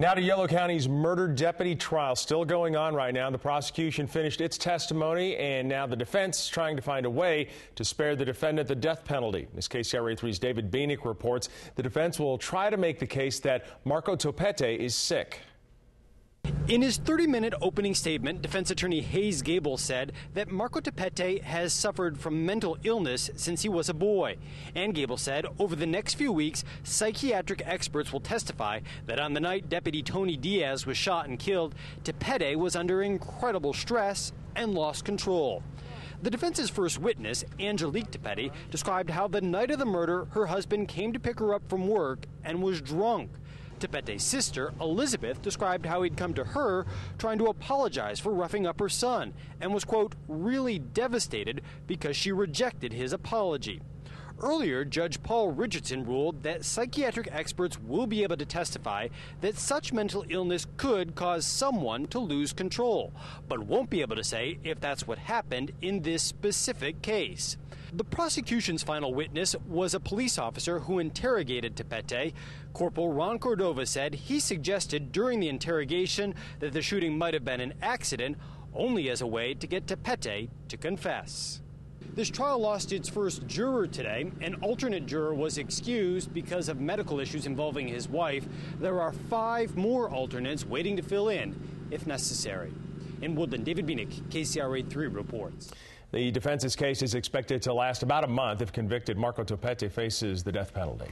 Now to Yolo County's murder deputy trial still going on right now. The prosecution finished its testimony and now the defense is trying to find a way to spare the defendant the death penalty. As KCRA 3's David Bieniek reports, the defense will try to make the case that Marco Topete is sick. In his 30 minute opening statement, defense attorney Hayes Gable said that Marco Topete has suffered from mental illness since he was a boy. And Gable said over the next few weeks, psychiatric experts will testify that on the night Deputy Tony Diaz was shot and killed, Topete was under incredible stress and lost control. The defense's first witness, Angelique Topete, described how the night of the murder, her husband came to pick her up from work and was drunk. Topete's sister, Elizabeth, described how he'd come to her trying to apologize for roughing up her son and was, quote, really devastated because she rejected his apology. Earlier, Judge Paul Richardson ruled that psychiatric experts will be able to testify that such mental illness could cause someone to lose control, but won't be able to say if that's what happened in this specific case. The prosecution's final witness was a police officer who interrogated Topete. Corporal Ron Cordova said he suggested during the interrogation that the shooting might have been an accident, only as a way to get Topete to confess. This trial lost its first juror today. An alternate juror was excused because of medical issues involving his wife. There are five more alternates waiting to fill in if necessary. In Woodland, David Bieniek, KCRA 3 reports. The defense's case is expected to last about a month. If convicted, Marco Topete faces the death penalty.